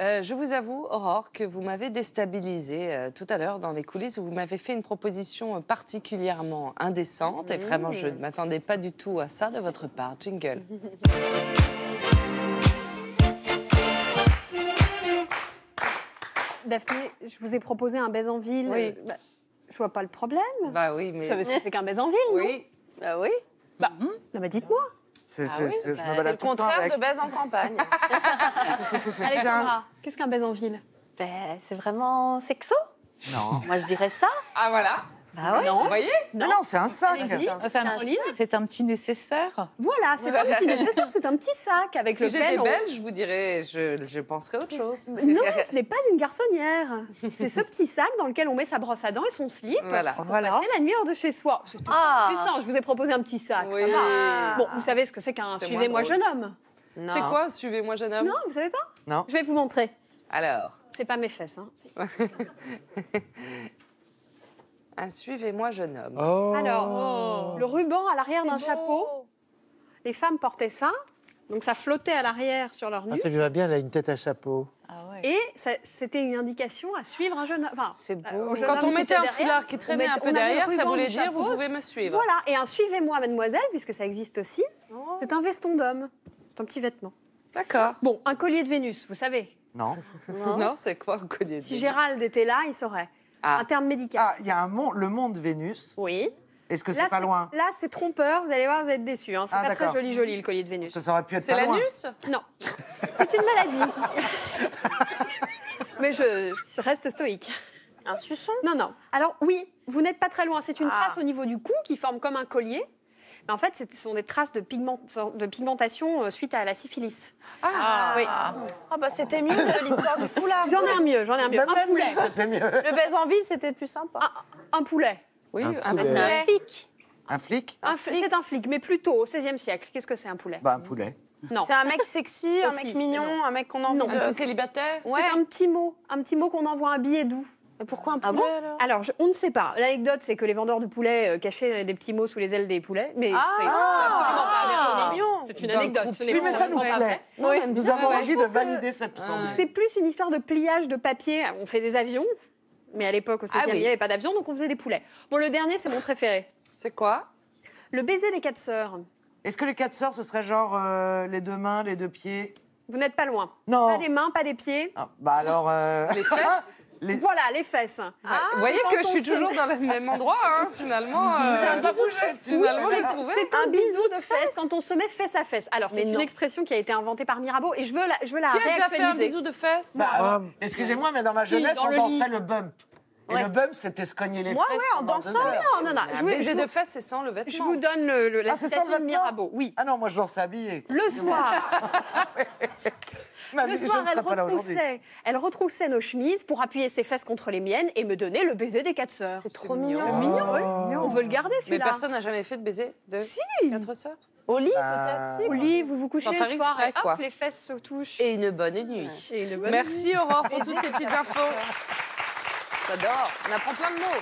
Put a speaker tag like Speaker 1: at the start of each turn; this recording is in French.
Speaker 1: Euh, je vous avoue, Aurore, que vous m'avez déstabilisée euh, tout à l'heure dans les coulisses où vous m'avez fait une proposition euh, particulièrement indécente. Et vraiment, je ne m'attendais pas du tout à ça de votre part. Jingle.
Speaker 2: Daphné, je vous ai proposé un baise en ville.
Speaker 1: Oui.
Speaker 2: Bah, je vois pas le problème.
Speaker 1: Bah oui, mais.
Speaker 2: Vous savez ce que c'est qu'un baise en ville, non
Speaker 1: Oui.
Speaker 3: Bah oui.
Speaker 2: Non, bah dites-moi.
Speaker 4: C'est,
Speaker 1: Ah oui
Speaker 4: me balade
Speaker 3: le
Speaker 4: tout le temps
Speaker 3: contraire
Speaker 4: avec.
Speaker 3: de baise en campagne.
Speaker 2: Alexandra, qu'est-ce qu'un baise en ville?
Speaker 3: Ben, c'est vraiment sexo?
Speaker 4: Non.
Speaker 3: Moi, je dirais ça.
Speaker 1: Ah voilà.
Speaker 3: Bah ouais.
Speaker 1: Vous voyez
Speaker 4: Non, non, c'est un sac.
Speaker 5: C'est un, c'est un petit nécessaire.
Speaker 2: Voilà, c'est un petit nécessaire, c'est un petit sac avec
Speaker 1: Si j'étais
Speaker 2: lequel on-
Speaker 1: belle, je vous dirais, je, je penserais autre chose.
Speaker 2: Non, ce n'est pas une garçonnière. C'est ce petit sac dans lequel on met sa brosse à dents et son slip
Speaker 1: Voilà.
Speaker 2: pour
Speaker 5: Voilà.
Speaker 2: passer la nuit hors de chez soi.
Speaker 3: Ah.
Speaker 2: puissant, je vous ai proposé un petit sac,
Speaker 1: Oui.
Speaker 2: ça va. Bon, vous savez ce que c'est qu'un suivez-moi jeune homme
Speaker 3: Non.
Speaker 1: C'est quoi, suivez-moi jeune homme?
Speaker 2: Non, vous savez pas?
Speaker 4: Non.
Speaker 2: Je vais vous montrer.
Speaker 1: Alors,
Speaker 2: C'est pas mes fesses. Hein.
Speaker 1: un suivez-moi jeune homme.
Speaker 4: Oh.
Speaker 2: Alors, le ruban à l'arrière d'un chapeau, les femmes portaient ça, donc ça flottait à l'arrière sur leur
Speaker 4: Ah,
Speaker 2: nu.
Speaker 4: ça lui va bien, elle a une tête à chapeau.
Speaker 5: Ah ouais.
Speaker 2: Et c'était une indication à suivre un jeune homme. Enfin,
Speaker 3: C'est beau.
Speaker 2: euh,
Speaker 1: Quand
Speaker 2: homme
Speaker 1: on mettait un
Speaker 2: derrière,
Speaker 1: foulard qui traînait
Speaker 2: on
Speaker 1: un peu derrière, ça voulait dire vous pouvez me suivre.
Speaker 2: Voilà, et un suivez-moi, mademoiselle, puisque ça existe aussi, c'est un veston d'homme. C'est un petit vêtement.
Speaker 1: D'accord.
Speaker 2: Bon, un collier de Vénus, vous savez.
Speaker 4: Non.
Speaker 1: Non, c'est quoi un collier de
Speaker 2: Si
Speaker 1: Vénus?
Speaker 2: Gérald était là, il saurait.
Speaker 1: Ah.
Speaker 2: Un terme médical.
Speaker 4: Ah, il y a un monde, le monde Vénus.
Speaker 2: Oui.
Speaker 4: Est-ce que c'est pas loin?
Speaker 2: Là, c'est trompeur, vous allez voir, vous êtes déçus. Hein. C'est
Speaker 4: Ah,
Speaker 2: pas très joli, joli, le collier de Vénus.
Speaker 4: Parce que ça aurait pu être
Speaker 1: C'est l'anus?
Speaker 2: Non, c'est une maladie. Mais je, je reste stoïque.
Speaker 3: Un suçon?
Speaker 2: Non, non. Alors oui, vous n'êtes pas très loin. C'est une
Speaker 3: Ah.
Speaker 2: trace au niveau du cou qui forme comme un collier. Mais en fait, ce sont des traces de, pigment- de pigmentation euh, suite à la syphilis.
Speaker 3: Ah,
Speaker 2: Oui.
Speaker 3: Ah bah c'était mieux de l'histoire du foulard.
Speaker 2: J'en ai un mieux, j'en ai un mieux. Un poulet.
Speaker 4: C'était mieux.
Speaker 3: Le baise en ville, c'était plus sympa.
Speaker 2: Un poulet.
Speaker 1: Oui,
Speaker 4: Un
Speaker 1: ah,
Speaker 4: poulet.
Speaker 1: c'est un-
Speaker 3: flic.
Speaker 4: Un flic
Speaker 2: Un fl- C'est un flic, mais plutôt au XVIe siècle. Qu'est-ce que c'est un poulet?
Speaker 4: Bah, un poulet.
Speaker 2: Non.
Speaker 3: C'est un mec sexy, un
Speaker 2: Aussi,
Speaker 3: mec mignon, un mec qu'on a envie
Speaker 2: Non.
Speaker 1: un petit célibataire?
Speaker 3: Ouais.
Speaker 2: C'est un petit mot, un petit mot qu'on envoie un billet doux.
Speaker 3: Mais pourquoi un
Speaker 2: Ah
Speaker 3: poulet
Speaker 2: bon
Speaker 3: alors?
Speaker 2: Alors, je- on ne sait pas. L'anecdote, c'est que les vendeurs de poulets euh, cachaient des petits mots sous les ailes des poulets, mais
Speaker 3: Ah,
Speaker 2: c'est absolument pas
Speaker 3: c'est mignon.
Speaker 2: C'est une anecdote. ce
Speaker 4: Oui, mais ça nous plaît.
Speaker 3: Oui,
Speaker 4: Nous avons
Speaker 2: Ouais,
Speaker 4: envie de valider cette formule.
Speaker 2: C'est plus une histoire de pliage de papier. On fait des avions, mais à l'époque, au 16e,
Speaker 1: Ah oui.
Speaker 2: il n'y avait pas d'avion, donc on faisait des poulets. Bon, le dernier, c'est mon préféré.
Speaker 1: C'est quoi?
Speaker 2: Le baiser des quatre sœurs.
Speaker 4: Est-ce que les quatre sœurs, ce serait genre euh, les deux mains, les deux pieds?
Speaker 2: Vous n'êtes pas loin.
Speaker 4: Non.
Speaker 2: Pas des mains, pas des pieds.
Speaker 4: Ah, bah alors. euh,
Speaker 1: Les fesses?
Speaker 4: les-
Speaker 2: Voilà, les fesses.
Speaker 1: Vous voyez que je suis toujours dans le même endroit, hein, finalement. euh,
Speaker 3: C'est un bisou de fesses.
Speaker 1: Finalement,
Speaker 2: Oui,
Speaker 1: j'ai
Speaker 2: c'est-
Speaker 1: trouvé.
Speaker 2: C'est un bisou de fesses quand on se met fesse à fesse. Alors, c'est une
Speaker 3: non.
Speaker 2: expression qui a été inventée par Mirabeau et je veux la, je veux la
Speaker 1: Qui a déjà fait un bisou de fesses
Speaker 4: Bah, euh, Excusez-moi, mais dans ma jeunesse,
Speaker 2: dans
Speaker 4: on
Speaker 2: le
Speaker 4: dansait
Speaker 2: lit.
Speaker 4: le bump. Et
Speaker 2: Ouais.
Speaker 4: le bump, c'était se cogner les
Speaker 3: Moi,
Speaker 4: fesses.
Speaker 3: ouais, en dansant.
Speaker 2: Non, non, non. Je
Speaker 1: Un
Speaker 2: je
Speaker 1: baiser
Speaker 2: vous-
Speaker 1: de fesses, c'est sans le vêtement.
Speaker 2: je vous donne le, le- la
Speaker 4: Ah,
Speaker 2: citation de Mirabeau. Oui.
Speaker 4: Ah non, moi je dansais habillé.
Speaker 2: Le soir, le soir, elle retroussait, elle retroussait nos chemises pour appuyer ses fesses contre les miennes et me donner le baiser des quatre sœurs.
Speaker 3: C'est trop
Speaker 1: mignon.
Speaker 3: mignon.
Speaker 2: C'est mignon, oui. On veut le garder
Speaker 1: Mais
Speaker 2: celui-là.
Speaker 1: personne n'a jamais fait de baiser de
Speaker 2: Si.
Speaker 1: quatre sœurs
Speaker 3: Au lit,
Speaker 4: Euh,
Speaker 3: peut-être
Speaker 2: Au lit, vous vous couchez le soir
Speaker 1: exprès,
Speaker 2: et hop,
Speaker 1: quoi.
Speaker 2: les fesses se touchent.
Speaker 1: Et une bonne nuit.
Speaker 2: Et une bonne
Speaker 1: Merci Aurore pour toutes ces petites infos. J'adore, on apprend plein de mots.